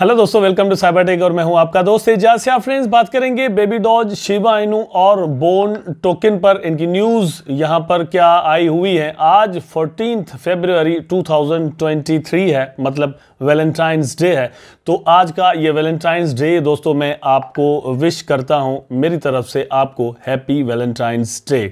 Hello दोस्तों welcome to cyber tech और मैं हूँ आपका दोस्त एजाज या फ्रेंड्स बात करेंगे बेबी डॉज शिवा इनू और बोन टोकन पर। इनकी न्यूज़ यहाँ पर क्या आई हुई है? आज फोर्टीन फरवरी 2023 है मतलब वैलेंटाइंस डे है। तो आज का ये वैलेंटाइंस डे दोस्तों, मैं आपको विश करता हूँ, मेरी तरफ़ से आपको हैप्पी वैलेंटाइंस डे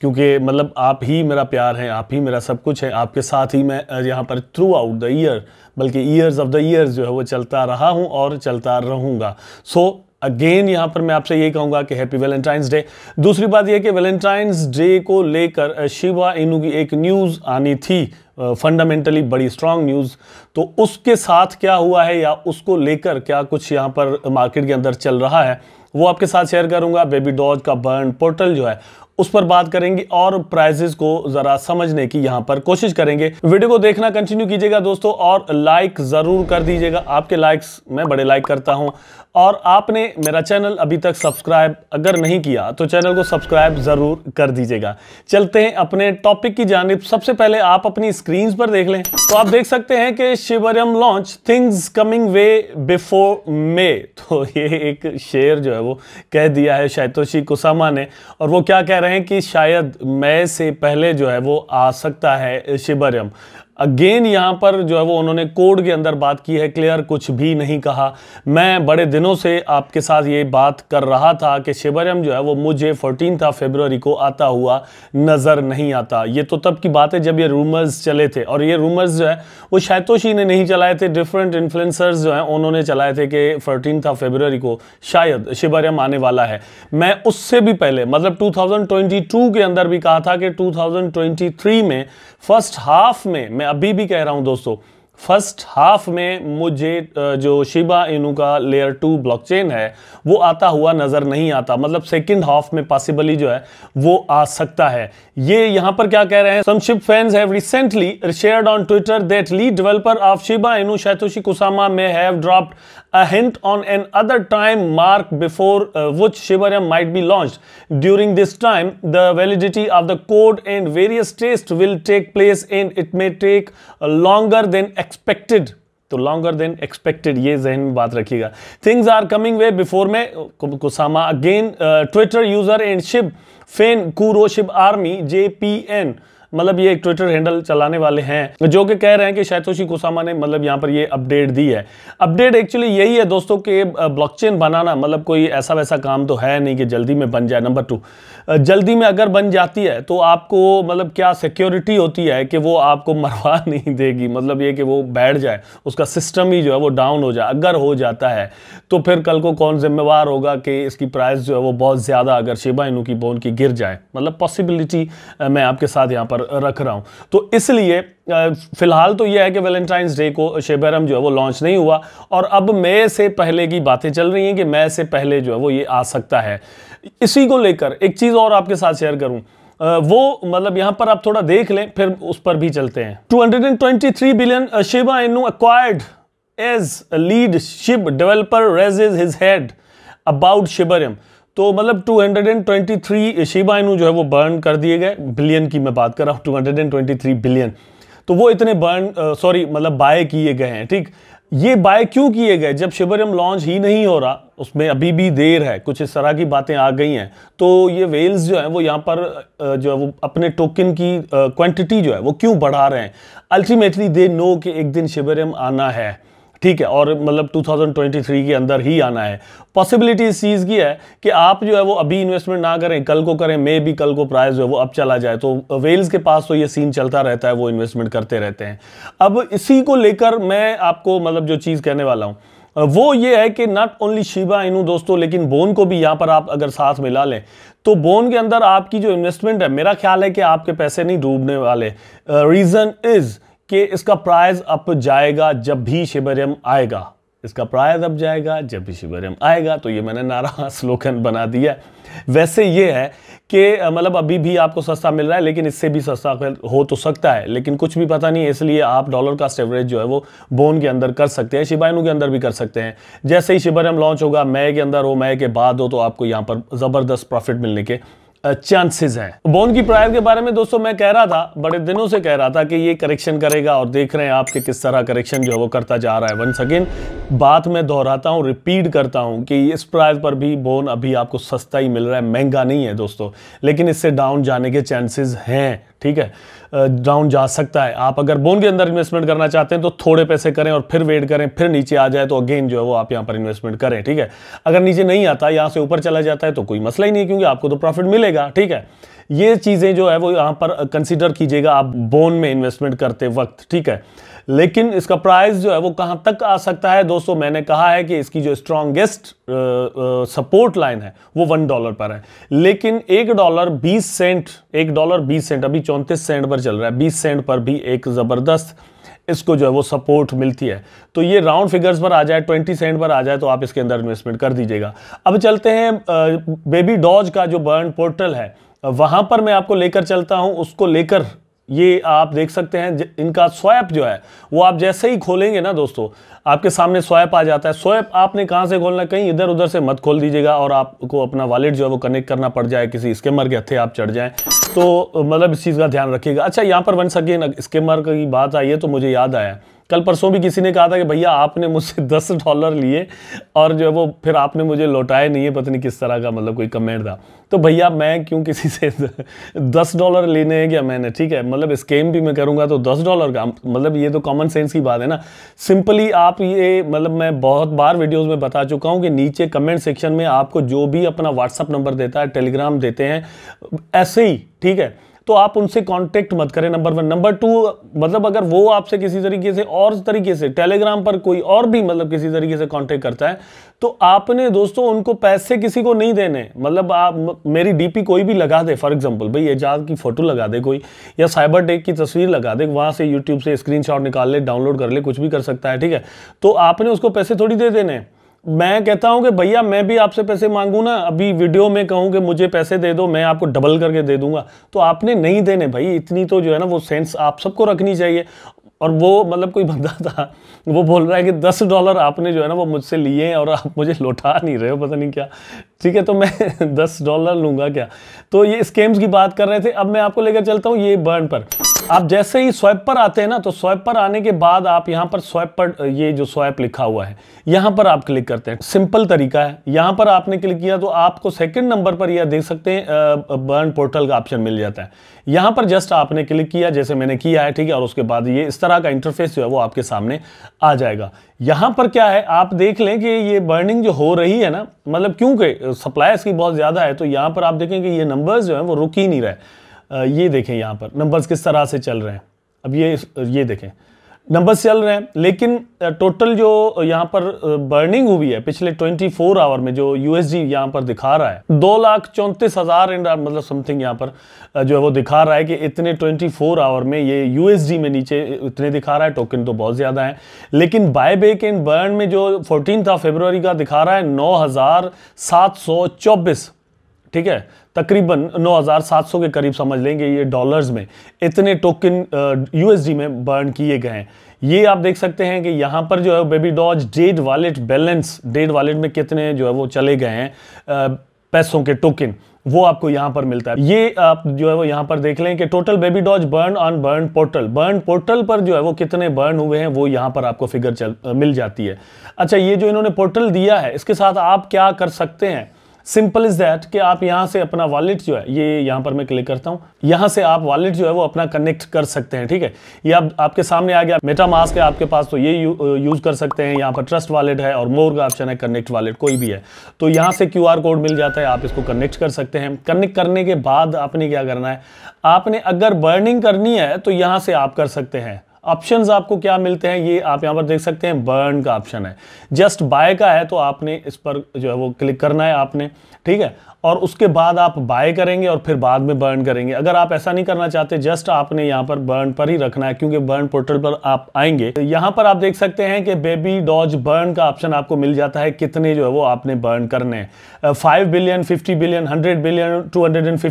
क्योंकि मतलब आप ही मेरा प्यार है, आप ही मेरा सब कुछ है, आपके साथ ही मैं यहाँ पर थ्रू आउट द ईयर बल्कि ईयर्स ऑफ़ द ईयर्स जो है वो चलता रहा हूँ और चलता रहूँगा। सो so, अगेन यहाँ पर मैं आपसे ये कहूँगा कि हैप्पी वैलेंटाइंस डे दूसरी बात यह कि वैलेंटाइंस डे को लेकर शिवा इनू की एक न्यूज़ आनी थी फंडामेंटली बड़ी स्ट्रांग न्यूज़ तो उसके साथ क्या हुआ है या उसको लेकर क्या कुछ यहाँ पर मार्केट के अंदर चल रहा है वो आपके साथ शेयर करूँगा। बेबी डॉज का बर्न पोर्टल जो है उस पर बात करेंगे और प्राइजेस को जरा समझने की यहाँ पर कोशिश करेंगे। वीडियो को देखना कंटिन्यू कीजिएगा दोस्तों और लाइक ज़रूर कर दीजिएगा। आपके लाइक्स मैं बड़े लाइक करता हूँ। और आपने मेरा चैनल अभी तक सब्सक्राइब अगर नहीं किया तो चैनल को सब्सक्राइब ज़रूर कर दीजिएगा। चलते हैं अपने टॉपिक की जानब। सबसे पहले आप अपनी स्क्रीन पर देख लें। तो आप देख सकते हैं कि Shibarium launch things coming way before May तो ये एक शेर जो है वो कह दिया है शैतोशी कुसामा ने। और वो क्या कह रहे हैं? कि शायद मई से पहले जो है वो आ सकता है शिवरम अगेन यहाँ पर जो है वो उन्होंने कोड के अंदर बात की है, क्लियर कुछ भी नहीं कहा। मैं बड़े दिनों से आपके साथ ये बात कर रहा था कि शिवरम जो है वो मुझे फोर्टीन था फेबररी को आता हुआ नज़र नहीं आता। ये तो तब की बात है जब ये रूमर्स चले थे। और ये रूमर्स जो है, वो शायतोशी ने नहीं चलाए थे। डिफरेंट इन्फ्लुएंसर्स जो हैं, उन्होंने चलाए थे कि फोर्टीन था फेबररी को शायद शिवरम आने वाला है। मैं उससे भी पहले मतलब टू के अंदर भी कहा था कि 2023 में फ़र्स्ट हाफ़ में, मैं अभी भी कह रहा हूँ दोस्तों फ़र्स्ट हाफ़ में मुझे जो शिबा इनू का लेयर टू ब्लॉकचेन है, वो आता हुआ नज़र नहीं आता। मतलब सेकंड हाफ़ में पॉसिबली जो है, वो आ सकता है। ये यहाँ पर क्या कह रहे हैं? Some ship fans have recently shared on Twitter that lead developer of Shiba Inu Shytoshi Kusama may have dropped a hint on an other time mark before which Shibarium might be launch during this time the validity of the code and various test will take place and it may take longer than expected तो longer than expected ये जहन में बात रखिएगा। Things are coming way before May Kusama again Twitter user and ship fan Kuro ship army J P N मतलब ये एक Twitter handle चलाने वाले हैं, जो कि कह रहे हैं कि शैतोशी कुसामा ने मतलब यहाँ पर ये अपडेट दी है। अपडेट एक्चुअली यही है दोस्तों कि ब्लॉकचेन बनाना मतलब कोई ऐसा वैसा काम तो है नहीं कि जल्दी में बन जाए नंबर टू जल्दी में अगर बन जाती है तो आपको मतलब क्या सिक्योरिटी होती है कि वो आपको मरवा नहीं देगी? मतलब ये कि वो बैठ जाए, उसका सिस्टम ही जो है वो डाउन हो जाए। अगर हो जाता है तो फिर कल को कौन जिम्मेवार होगा कि इसकी प्राइस जो है वो बहुत ज़्यादा अगर शेबा इनू की बोन की गिर जाए? मतलब पॉसिबिलिटी मैं आपके साथ यहाँ पर रख रहा हूँ। तो इसलिए फ़िलहाल तो यह है कि वैलेंटाइंस डे को शेबरम जो है वो लॉन्च नहीं हुआ, और अब मई से पहले की बातें चल रही हैं कि मई से पहले जो है वो ये आ सकता है। इसी को लेकर एक चीज़ और आपके साथ शेयर करूँ। वो मतलब यहाँ पर आप थोड़ा देख लें, फिर उस पर भी चलते हैं। 223 billion Shiba Inu acquired as lead ship developer raises his head about Shibarium तो मतलब 223 शिबा इनू जो है वो बर्न कर दिए गए। बिलियन की मैं बात कर रहा हूँ 223 बिलियन तो वो इतने बर्न सॉरी मतलब बाय किए गए हैं, ठीक? ये बाय क्यों किए गए? जब शिवरम लॉन्च ही नहीं हो रहा उसमें अभी भी देर है, कुछ इस तरह की बातें आ गई हैं। तो ये वेल्स जो है, वो यहाँ पर जो है, वो अपने टोकन की क्वांटिटी जो है, वो क्यों बढ़ा रहे हैं? अल्टीमेटली दे नो कि एक दिन शिवरम आना है, ठीक है, और मतलब 2023 के अंदर ही आना है। पॉसिबिलिटी इस चीज़ की है कि आप जो है, वो अभी इन्वेस्टमेंट ना करें, कल को करें मे भी कल को प्राइस जो है, वो अब चला जाए। तो वेल्स के पास तो ये सीन चलता रहता है, वो इन्वेस्टमेंट करते रहते हैं। अब इसी को लेकर मैं आपको मतलब जो चीज़ कहने वाला हूँ वो ये है कि नॉट ओनली शिबा इनू दोस्तों, लेकिन बोन को भी यहाँ पर आप अगर साथ मिला लें तो बोन के अंदर आपकी जो इन्वेस्टमेंट है, मेरा ख्याल है कि आपके पैसे नहीं डूबने वाले। रीज़न इज़ कि इसका प्राइस अप जाएगा जब भी शिबरियम आएगा। इसका प्राइस अप जाएगा, जब भी शिवरियम आएगा तो ये मैंने नारा स्लोगन बना दिया वैसे ये है कि मतलब अभी भी आपको सस्ता मिल रहा है, लेकिन इससे भी सस्ता हो तो सकता है, लेकिन कुछ भी पता नहीं, इसलिए आप डॉलर का एवरेज जो है वो बोन के अंदर कर सकते हैं शिबाइनू के अंदर भी कर सकते हैं। जैसे ही शिबरम लॉन्च होगा, मई के अंदर हो, मई के बाद हो तो आपको यहाँ पर ज़बरदस्त प्रॉफिट मिलने के चांसेस हैं। बोन की प्रायर के बारे में दोस्तों मैं कह रहा था, बड़े दिनों से कह रहा था कि ये करेक्शन करेगा और देख रहे हैं आप कि किस तरह करेक्शन जो है वो करता जा रहा है। वंस अगेन बात मैं दोहराता हूँ रिपीट करता हूँ कि इस प्राइस पर भी बोन अभी आपको सस्ता ही मिल रहा है, महँगा नहीं है दोस्तों। लेकिन इससे डाउन जाने के चांसेज हैं। ठीक है? डाउन जा सकता है। आप अगर बोन के अंदर इन्वेस्टमेंट करना चाहते हैं तो थोड़े पैसे करें और फिर वेट करें, फिर नीचे आ जाए तो अगेन जो है वो आप यहाँ पर इन्वेस्टमेंट करें, ठीक है? अगर नीचे नहीं आता, यहाँ से ऊपर चला जाता है तो कोई मसला ही नहीं है, क्योंकि आपको तो प्रॉफिट मिलेगा, ठीक है? ये चीज़ें जो है वो यहाँ पर कंसिडर कीजिएगा, आप बोन में इन्वेस्टमेंट करते वक्त, ठीक है? लेकिन इसका प्राइस जो है वो कहाँ तक आ सकता है? दोस्तों, मैंने कहा है कि इसकी जो स्ट्रॉन्गेस्ट सपोर्ट लाइन है, वो वन डॉलर पर है। लेकिन एक डॉलर बीस सेंट एक डॉलर बीस सेंट अभी चौंतीस सेंट पर चल रहा है। बीस सेंट पर भी एक ज़बरदस्त इसको जो है वो सपोर्ट मिलती है। तो ये राउंड फिगर्स पर आ जाए ट्वेंटी सेंट पर आ जाए तो आप इसके अंदर इन्वेस्टमेंट कर दीजिएगा। अब चलते हैं बेबी डॉज का जो बर्न पोर्टल है वहाँ पर मैं आपको लेकर चलता हूँ, उसको लेकर ये आप देख सकते हैं इनका स्वैप जो है, वो आप जैसे ही खोलेंगे ना दोस्तों, आपके सामने स्वैप आ जाता है। स्वैप आपने कहाँ से खोलना, कहीं इधर उधर से मत खोल दीजिएगा और आपको अपना वॉलेट जो है वो कनेक्ट करना पड़ जाए किसी स्केमर के हथे आप चढ़ जाएँ। तो मतलब इस चीज़ का ध्यान रखिएगा। अच्छा यहाँ पर वन सके स्केमर की बात आई है तो मुझे याद आया। कल परसों भी किसी ने कहा था कि भैया, आपने मुझसे दस डॉलर लिए और जो है वो फिर आपने मुझे लौटाए नहीं है, पता नहीं किस तरह का मतलब कोई कमेंट था। तो भैया, मैं क्यों किसी से दस डॉलर लेने हैं क्या मैंने? ठीक है मतलब स्केम भी मैं करूँगा तो दस डॉलर का मतलब ये तो कॉमन सेंस की बात है ना। सिंपली आप ये मतलब मैं बहुत बार वीडियोज़ में बता चुका हूँ कि नीचे कमेंट सेक्शन में आपको जो भी अपना व्हाट्सअप नंबर देता है टेलीग्राम देते हैं, ऐसे ही, ठीक है। तो आप उनसे कांटेक्ट मत करें नंबर वन नंबर टू मतलब अगर वो आपसे किसी तरीके से और तरीके से टेलीग्राम पर कोई और भी मतलब किसी तरीके से कांटेक्ट करता है तो आपने दोस्तों उनको पैसे किसी को नहीं देने। मतलब आप, मेरी डीपी कोई भी लगा दे फॉर एग्जांपल भाई एजाज की फ़ोटो लगा दे कोई, या साइबर टेक की तस्वीर लगा दे, वहाँ से यूट्यूब से स्क्रीनशॉट निकाल ले डाउनलोड कर ले, कुछ भी कर सकता है, ठीक है? तो आपने उसको पैसे थोड़ी दे देने। मैं कहता हूँ कि भैया, मैं भी आपसे पैसे मांगू ना, अभी वीडियो में कहूँ कि मुझे पैसे दे दो, मैं आपको डबल करके दे दूँगा। तो आपने नहीं देने, भाई, इतनी तो जो है ना, वो सेंस आप सबको रखनी चाहिए। और वो मतलब कोई बंदा था, वो बोल रहा है कि दस डॉलर आपने जो है ना, वो मुझसे लिए हैं और आप मुझे लौटा नहीं रहे हो, पता नहीं क्या। ठीक है तो मैं दस डॉलर लूँगा क्या? तो ये स्केम्स की बात कर रहे थे, अब मैं आपको लेकर चलता हूँ, ये बर्न पर। आप जैसे ही स्वैप पर आते हैं ना तो स्वैप पर आने के बाद आप यहाँ पर स्वैप पर ये जो स्वैप लिखा हुआ है, यहाँ पर आप क्लिक करते हैं। सिंपल तरीका है। यहाँ पर आपने क्लिक किया तो आपको सेकंड नंबर पर यह देख सकते हैं बर्न पोर्टल का ऑप्शन मिल जाता है। यहाँ पर जस्ट आपने क्लिक किया, जैसे मैंने किया है, ठीक है, और उसके बाद ये इस तरह का इंटरफेस जो है वो आपके सामने आ जाएगा। यहाँ पर क्या है, आप देख लें कि ये बर्निंग जो हो रही है ना मतलब क्योंकि सप्लाई इसकी बहुत ज़्यादा है तो यहाँ पर आप देखें कि ये नंबर्स जो है वो रुक ही नहीं रहे। ये देखें यहाँ पर। नंबर्स किस तरह से चल रहे हैं? अब ये ये देखें। नंबर्स चल रहे हैं, लेकिन टोटल जो यहाँ पर बर्निंग हुई है, पिछले 24 आवर में जो यूएसजी यहाँ पर दिखा रहा है, दो लाख चौंतीस हज़ार मतलब समथिंग यहाँ पर जो है वो दिखा रहा है कि इतने 24 आवर में ये यूएसजी में नीचे इतने दिखा रहा है टोकन तो बहुत ज़्यादा है। लेकिन बाय बेक एंड बर्न में जो फोर्टीन था फेब्रवरी का दिखा रहा है, नौ हज़ार सात सौ चौबीस। ठीक है? तकरीबन 9,700 के करीब समझ लेंगे ये डॉलर्स में इतने टोकन यूएसडी में बर्न किए गए हैं। ये आप देख सकते हैं कि यहाँ पर जो है baby doge dead wallet balance dead wallet में कितने जो है वो चले गए हैं पैसों के टोकन वो आपको यहाँ पर मिलता है। ये आप जो है वो यहाँ पर देख लें कि total baby doge burn on burn portal burn portal पर जो है वो कितने बर्न हुए हैं वो यहाँ पर आपको फिगर चल मिल जाती है। अच्छा ये जो इन्होंने पोर्टल दिया है इसके साथ आप क्या कर सकते हैं? सिंपल इज़ दैट कि आप यहाँ से अपना वॉलेट जो है ये यहाँ पर मैं क्लिक करता हूँ। यहाँ से आप वॉलेट जो है वो अपना कनेक्ट कर सकते हैं ठीक है? ये आप, आपके सामने आ गया मेटा मास्क है आपके पास तो ये यू, यूज़ कर सकते हैं। यहाँ पर ट्रस्ट वॉलेट है और मोर का ऑप्शन है कनेक्ट वॉलेट कोई भी है। तो यहाँ से क्यूआर कोड मिल जाता है आप इसको कनेक्ट कर सकते हैं। कनेक्ट करने के बाद आपने क्या करना है? आपने अगर बर्निंग करनी है तो यहाँ से आप कर सकते हैं। ऑप्शंस आपको क्या मिलते हैं, ये आप यहाँ पर देख सकते हैं बर्न का ऑप्शन है। जस्ट बाय का है तो आपने इस पर जो है वो क्लिक करना है आपने, ठीक है? और उसके बाद आप बाय करेंगे और फिर बाद में बर्न करेंगे। अगर आप ऐसा नहीं करना चाहते जस्ट आपने यहाँ पर बर्न पर ही रखना है, क्योंकि बर्न पोर्टल पर आप आएँगे। तो यहाँ पर आप देख सकते हैं कि बेबी डॉज बर्न का ऑप्शन आपको मिल जाता है, कितने जो है वो आपने बर्न करने हैं। Five billion fifty billion hundred billion two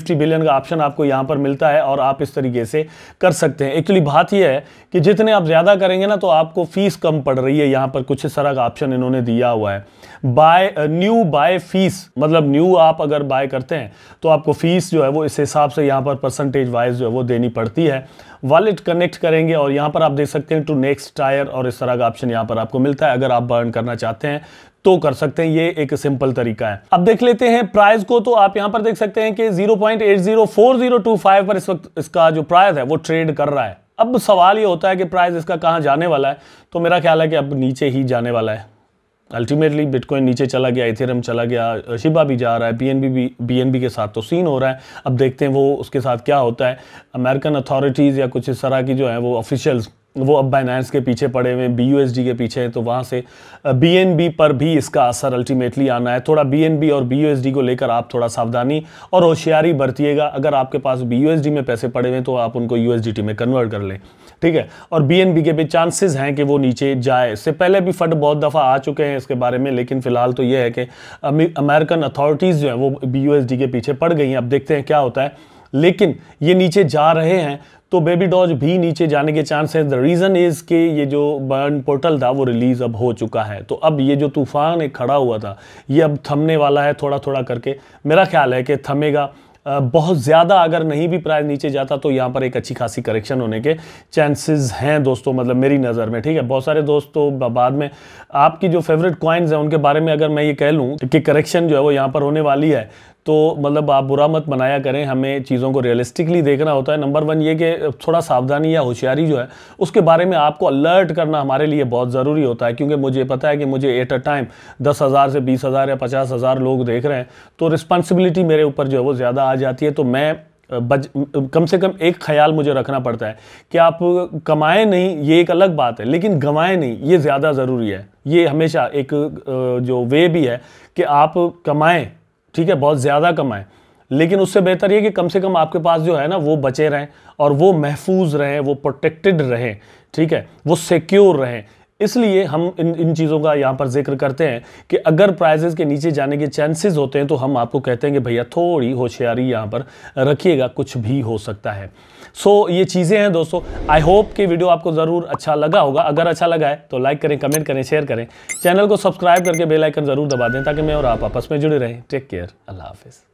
billion का ऑप्शन आपको यहाँ पर मिलता है और आप इस तरीके से कर सकते हैं। एक्चुअली बात यह है कि कि जितने आप ज़्यादा करेंगे ना तो आपको फ़ीस कम पड़ रही है। यहाँ पर कुछ इस तरह का ऑप्शन इन्होंने दिया हुआ है। बाय न्यू बाय फ़ीस मतलब न्यू आप अगर बाय करते हैं तो आपको फ़ीस जो है वो इस हिसाब से यहाँ पर परसेंटेज वाइज जो है वो देनी पड़ती है। वॉलेट कनेक्ट करेंगे और यहाँ पर आप देख सकते हैं टू नेक्स्ट टायर और इस तरह का ऑप्शन यहाँ पर आपको मिलता है। अगर आप बर्न करना चाहते हैं तो कर सकते हैं। ये एक सिंपल तरीका है। अब देख लेते हैं प्राइस को तो आप यहाँ पर देख सकते हैं कि 0.804025 पर इस वक्त इसका जो प्राइस है, वो ट्रेड कर रहा है। अब सवाल ये होता है कि प्राइस इसका कहाँ जाने वाला है? तो मेरा ख्याल है कि अब नीचे ही जाने वाला है। अल्टीमेटली बिटकॉइन नीचे चला गया इथेरम चला गया शिबा भी जा रहा है पीएनबी भी बीएनबी के साथ तो सीन हो रहा है। अब देखते हैं वो उसके साथ क्या होता है। अमेरिकन अथॉरिटीज़ या कुछ इस तरह की जो है, वो ऑफिशियल्स वो अब बाइनेंस के पीछे पड़े हुए बी के पीछे हैं तो वहाँ से बीएनबी पर भी इसका असर अल्टीमेटली आना है। थोड़ा बीएनबी और बीयूएसडी को लेकर आप थोड़ा सावधानी और होशियारी बरतिएगा। अगर आपके पास बीयूएसडी में पैसे पड़े हुए तो आप उनको यू में कन्वर्ट कर लें। ठीक है? और बीएनबी के भी चांसेस हैं कि वो नीचे जाए। इससे पहले भी फट बहुत दफ़ा आ चुके हैं इसके बारे में, लेकिन फ़िलहाल तो ये है कि अमेरिकन अथॉरिटीज़ जो हैं, वो बीयूएसडी के पीछे पड़ गई हैं। अब देखते हैं क्या होता है। लेकिन ये नीचे जा रहे हैं तो बेबी डॉज भी नीचे जाने के चांस है। द रीज़न इज़ कि ये जो बर्न पोर्टल था, वो रिलीज़ अब हो चुका है। तो अब ये जो तूफ़ान एक खड़ा हुआ था, ये अब थमने वाला है थोड़ा थोड़ा करके। मेरा ख्याल है कि थमेगा बहुत ज़्यादा अगर नहीं भी प्राइस नीचे जाता तो यहाँ पर एक अच्छी खासी करेक्शन होने के चांसेस हैं दोस्तों मतलब मेरी नज़र में, ठीक है? बहुत सारे दोस्त तो बाद में, आपकी जो फेवरेट कॉइन्स हैं, उनके बारे में अगर मैं ये कह लूँ कि करेक्शन जो है वो यहाँ पर होने वाली है तो मतलब आप बुरा मत बनाया करें, हमें चीज़ों को रियलिस्टिकली देखना होता है। नंबर वन ये कि थोड़ा सावधानी या होशियारी जो है, उसके बारे में आपको अलर्ट करना हमारे लिए बहुत ज़रूरी होता है, क्योंकि मुझे पता है कि मुझे एट अ टाइम दस हज़ार से बीस हज़ार या पचास हज़ार लोग देख रहे हैं तो रिस्पॉन्सिबिलिटी मेरे ऊपर जो है वो ज़्यादा आ जाती है। तो मैं बज कम से कम एक ख्याल मुझे रखना पड़ता है कि आप कमाएँ नहीं, ये एक अलग बात है, लेकिन गंवाएँ नहीं, ये ज़्यादा ज़रूरी है। ये हमेशा एक जो वे भी है कि आप कमाएँ। ठीक है, बहुत ज़्यादा कमाएँ लेकिन उससे बेहतर ये कि कम से कम आपके पास जो है ना, वो बचे रहें और वो महफूज रहें, वो प्रोटेक्टेड रहें, ठीक है, वो सिक्योर रहें। इसलिए हम इन इन चीज़ों का यहाँ पर ज़िक्र करते हैं कि अगर प्राइजेस के नीचे जाने के चांसेस होते हैं तो हम आपको कहते हैं कि भैया थोड़ी होशियारी यहाँ पर रखिएगा कुछ भी हो सकता है। सो so, ये चीज़ें हैं दोस्तों। आई होप कि वीडियो आपको ज़रूर अच्छा लगा होगा। अगर अच्छा लगा है तो लाइक करें कमेंट करें शेयर करें। चैनल को सब्सक्राइब करके बेलाइकन ज़रूर दबा दें ताकि मैं और आप आपस में जुड़े रहें। टेक केयर अल्लाह हाफिज़।